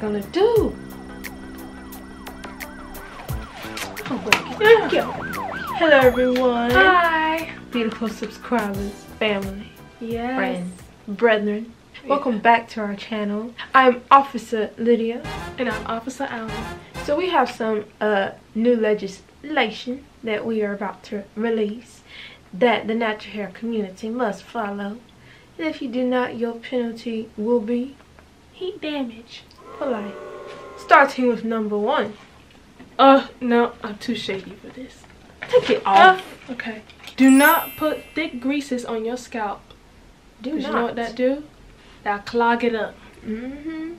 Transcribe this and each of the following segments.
gonna do. Hello everyone. Hi. Beautiful subscribers, family, Yes. friends, brethren. Welcome back to our channel. I'm Officer Lydia. And I'm Officer Alma. So we have some uh, new legislation that we are about to release that the natural hair community must follow. And if you do not, your penalty will be Heat damage. Starting with number one. Uh, no, I'm too shady for this. Take it Uh, off. okay. Do not put thick greases on your scalp. Do not. you know what that do? That clog it up. Mm-hmm.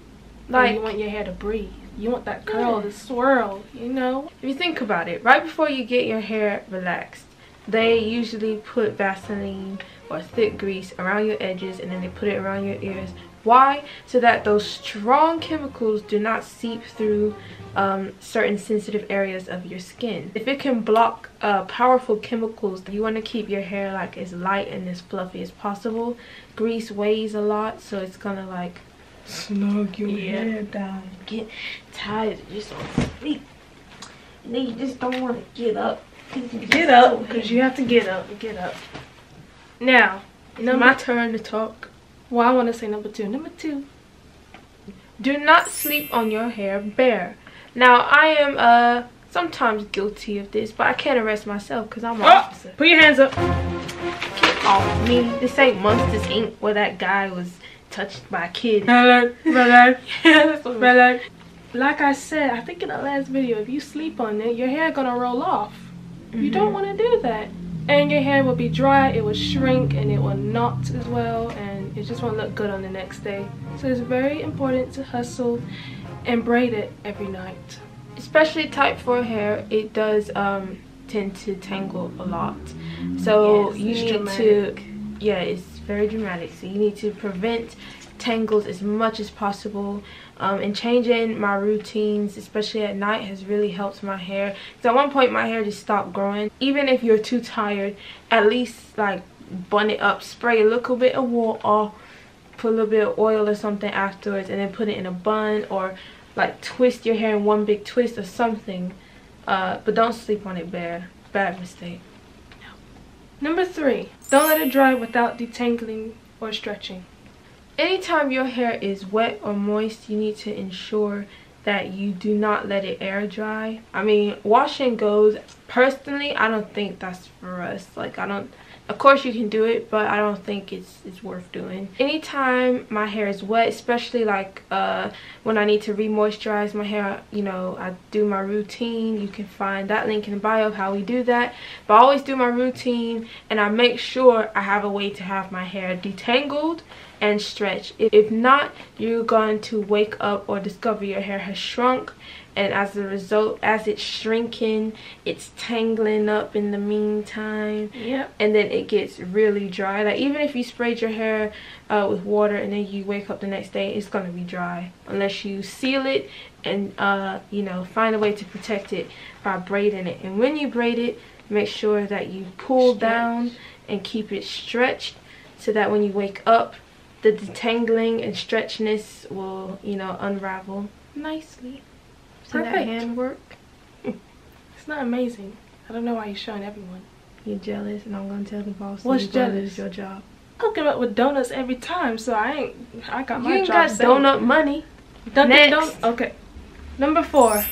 Like Like, you want your hair to breathe. You want that curl Yeah. to swirl. You know. if you think about it, right before you get your hair relaxed, they usually put Vaseline or thick grease around your edges and then they put it around your ears. Why? So that those strong chemicals do not seep through um, certain sensitive areas of your skin. If it can block uh, powerful chemicals, you want to keep your hair like as light and as fluffy as possible. Grease weighs a lot, so it's gonna like snug your Yeah. hair down. Get tired, you just want to sleep. And then you just don't want to get up. Get up, because you have to get up. Get up. Now, It's my turn to talk. Well, I want to say number two. Number two. Do not sleep on your hair bare. Now, I am uh sometimes guilty of this, but I can't arrest myself because I'm an Oh, officer. put your hands up. Get off me. This ain't Monsters Inc. where that guy was touched by a kid. Hello, hello. yeah, that's what Hello. Like I said, I think in the last video, if you sleep on it, your hair gonna roll off. You don't want to do that. And your hair will be dry, it will shrink, and it will knot as well, and it just won't look good on the next day. So it's very important to hustle and braid it every night. especially type 4 hair it does um tend to tangle a lot so Yes, you need dramatic. to yeah it's very dramatic so you need to prevent tangles as much as possible um, and changing my routines especially at night has really helped my hair because at one point my hair just stopped growing even if you're too tired at least like bun it up spray a little bit of water put a little bit of oil or something afterwards and then put it in a bun or like twist your hair in one big twist or something. Uh, but don't sleep on it bare bad mistake. Number three, don't let it dry without detangling or stretching. anytime your hair is wet or moist you need to ensure that you do not let it air dry. I mean wash and goes. Personally i don't think that's for us. Like i don't of course you can do it but i don't think it's it's worth doing. Anytime my hair is wet especially like uh when i need to re-moisturize my hair you know i do my routine. You can find that link in the bio of how we do that. But i always do my routine and i make sure i have a way to have my hair detangled and stretch. If- If not, you're going to wake up or discover your hair has shrunk and as a result, as it's shrinking, it's tangling up in the meantime Yep. and then it gets really dry. Like even if you sprayed your hair uh, with water and then you wake up the next day, it's gonna be dry unless you seal it and uh, you know find a way to protect it by braiding it. And when you braid it, make sure that you pull down and keep it stretched so that when you wake up, the detangling and stretchiness will you know unravel nicely. See that Perfect. hand work? It's not amazing. I don't know why you're showing everyone. You're jealous, and I'm gonna tell the boss. that What's jealous? lose your job. Him up with donuts every time, so I ain't. I got my you ain't job got saved. donut money. Next. Donuts. Okay. Number four.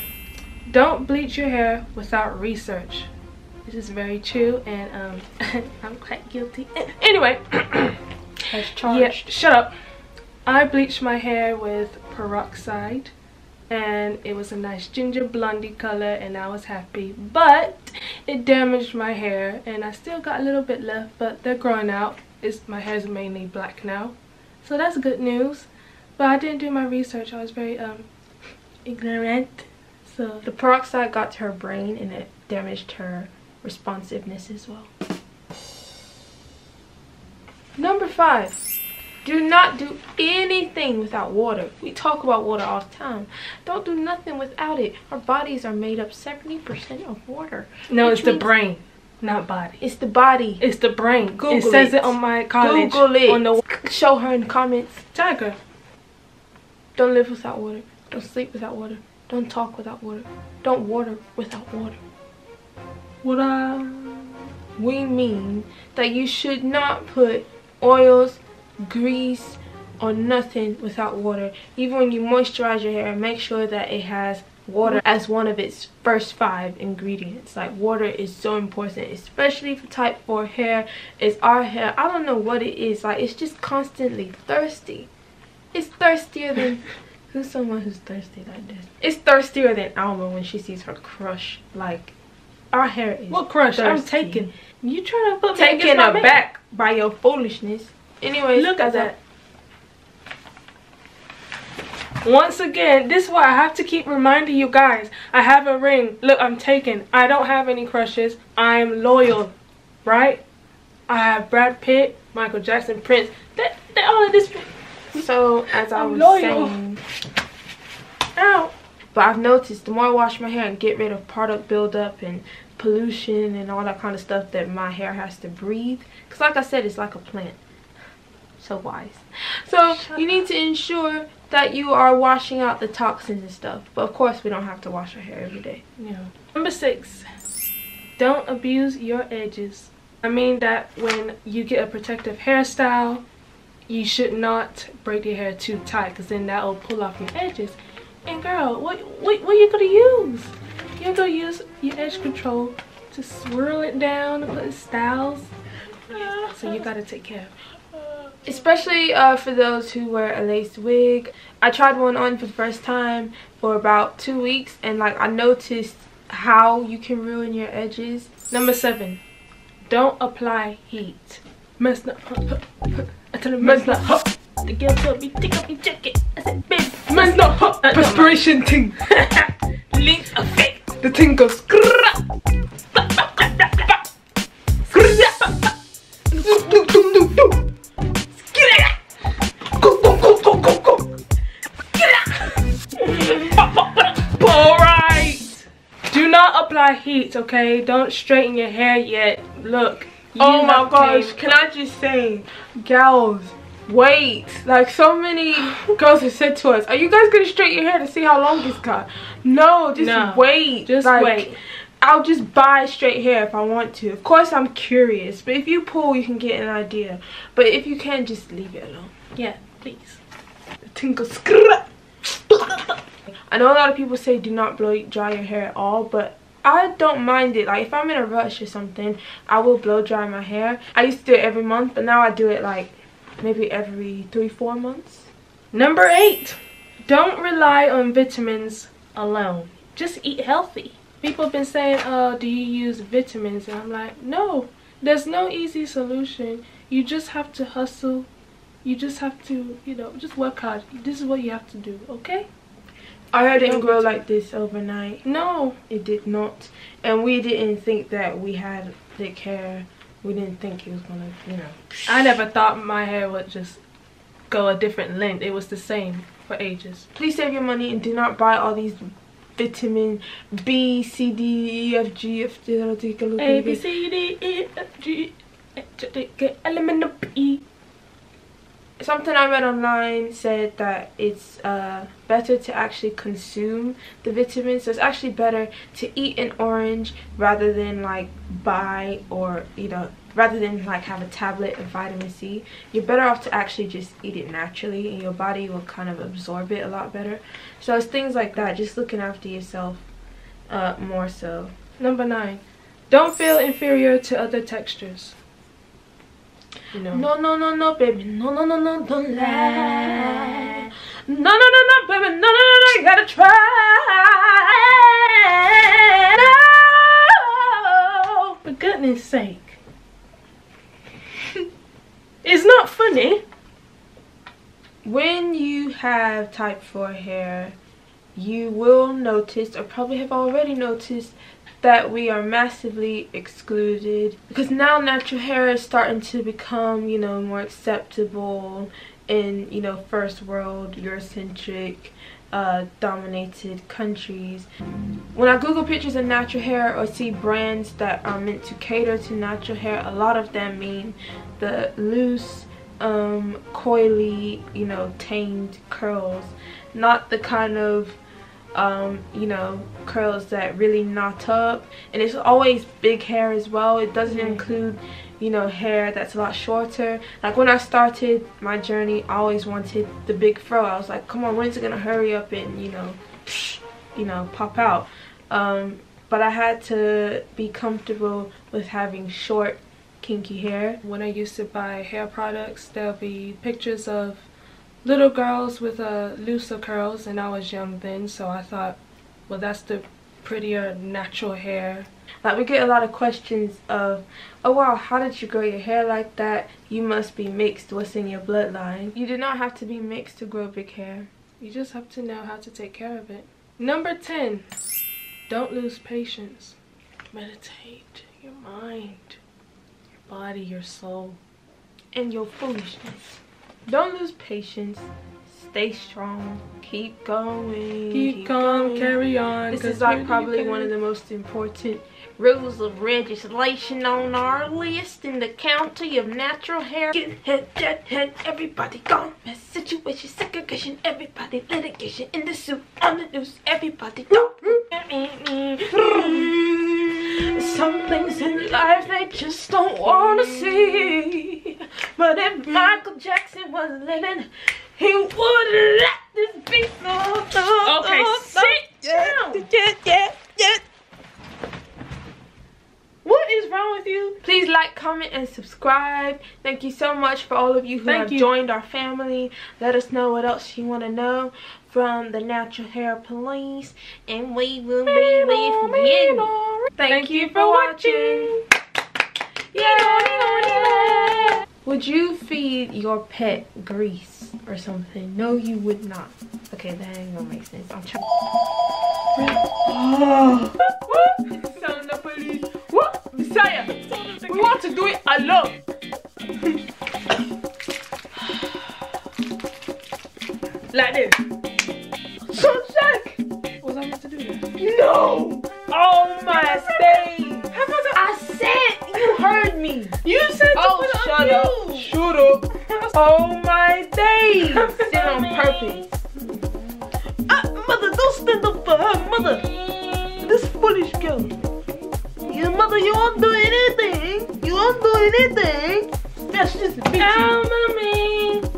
Don't bleach your hair without research. This is very true, and um, I'm quite guilty. Anyway, Has yeah, shut up. I bleached my hair with peroxide, and it was a nice ginger blondie color, and I was happy. But it damaged my hair, and I still got a little bit left, but they're growing out. It's my hair's mainly black now, so that's good news. But I didn't do my research. I was very um ignorant. So The peroxide got to her brain and it damaged her responsiveness as well. Number five. Do not do anything without water. We talk about water all the time. Don't do nothing without it. Our bodies are made up 70% of water. no, it's the brain, not body. It's the body. It's the brain. Google it says it. it, on my college. Google it. On the Show her in the comments. Tiger. Don't live without water. Don't sleep without water. Don't talk without water. Don't water without water. What I we mean that you should not put oils, grease, or nothing without water. Even when you moisturize your hair, make sure that it has water as one of its first five ingredients. Like water is so important especially for type 4 hair. It's our hair. I don't know what it is. Like it's just constantly thirsty. It's thirstier than who's someone who's thirsty like this? It's thirstier than alma when she sees her crush. Like our hair is what crush? Thirsty. i'm taking you trying to put taken aback by your foolishness anyways look at that. Once again this is why i have to keep reminding you guys i have a ring. Look i'm taken. I don't have any crushes. I'm loyal right? I have brad pitt michael jackson prince. They, they all of this so as i I'm was loyal. saying ow. but i've noticed the more i wash my hair and get rid of product buildup and pollution and all that kind of stuff that my hair has to breathe because like i said it's like a plant so wise so Shut you need to ensure that you are washing out the toxins and stuff. But of course, we don't have to wash our hair every day. Yeah. Number six, don't abuse your edges. I mean that when you get a protective hairstyle, you should not braid your hair too tight because then that will pull off your edges. And girl, what, what, what are you going to use? You're going to use your edge control to swirl it down and put styles. So you got to take care of it especially uh, for those who wear a lace wig. I tried one on for the first time for about two weeks and like I noticed how you can ruin your edges. Number seven, don't apply heat. Mess not I tell him mess not hot. The girl told me take off your jacket. I said babe, mess not hot. Perspiration thing. Link effect. The thing goes. Heat, okay? Don't straighten your hair yet. Look. Oh my gosh, can I just say, gals, wait. Like so many girls have said to us, are you guys gonna straighten your hair to see how long it's got? No, just no, wait. Just like, wait. I'll just buy straight hair if I want to. Of course, I'm curious, but if you pull, you can get an idea. But if you can, just leave it alone. Yeah, please. Tinkle I know a lot of people say do not blow dry your hair at all, but I don't mind it. Like if I'm in a rush or something, I will blow dry my hair. I used to do it every month, but now I do it like maybe every three, four months. Number eight, don't rely on vitamins alone. Just eat healthy. People have been saying, oh, do you use vitamins? And I'm like, no, there's no easy solution. You just have to hustle. You just have to, you know, just work hard. This is what you have to do, okay? Our hair didn't grow like this overnight. No, it did not. And we didn't think that we had thick hair. We didn't think it was gonna, you know. I never thought my hair would just go a different length. It was the same for ages. Please save your money and do not buy all these vitamin B, C, D, E, F, G, F, G, A, B, C, D, E, F, G, element of E something I read online said that it's uh, better to actually consume the vitamins. So it's actually better to eat an orange rather than like buy or you know rather than like have a tablet of vitamin C. You're better off to actually just eat it naturally and your body will kind of absorb it a lot better. So it's things like that. Just looking after yourself uh, more so. Number nine. Don't feel inferior to other textures. You know. No, no, no, no, baby. No, no, no, no, don't lie. No, no, no, no, baby. No, no, no, no, you gotta try. No. For goodness sake. it's not funny. When you have type 4 hair, you will notice or probably have already noticed that we are massively excluded because now natural hair is starting to become you know more acceptable in you know first world eurocentric uh, dominated countries when i google pictures of natural hair or see brands that are meant to cater to natural hair a lot of them mean the loose um, coily, you know, tamed curls. Not the kind of, um, you know, curls that really knot up. And it's always big hair as well. It doesn't include, you know, hair that's a lot shorter. Like when I started my journey, I always wanted the big fro. I was like, come on, when's it going to hurry up and, you know, you know, pop out? Um, but I had to be comfortable with having short kinky hair. When I used to buy hair products, there'll be pictures of little girls with uh, looser curls and I was young then so I thought well that's the prettier natural hair. Like we get a lot of questions of oh wow how did you grow your hair like that? You must be mixed. What's in your bloodline? You do not have to be mixed to grow big hair. You just have to know how to take care of it. Number 10. Don't lose patience. Meditate your mind your body, your soul, and your foolishness. Don't lose patience. Stay strong. Keep going. Keep, keep going, Carry on. This is like probably one of the most important rules of registration on our list in the county of natural hair. Get head, dead head, everybody gone. Mess situation, segregation, everybody litigation in the suit, on the news, everybody don't. Some things in life they just don't wanna see. But if mm. Michael Jackson was living, he wouldn't let this be so. Okay, sit down. Yeah, yeah, yeah. What is wrong with you? Please like, comment, and subscribe. Thank you so much for all of you who Thank have you. joined our family. Let us know what else you want to know from the Natural Hair Police. And we will be with you. Thank, Thank you for watching. Yeah. Would you feed your pet grease or something? No, you would not. Okay, that ain't gonna make sense. I'm trying. Sound the police. What? Messiah, we want to do it alone. like this. So Jack. Was I meant to do that? No. Oh my days! I said you heard me. You said oh, shut up. Shut up. Oh my days! Sit on purpose. Uh, mother, don't stand up for her, mother. This foolish girl. Your mother, you won't do anything. You won't do anything. Yeah, she's just a bitch.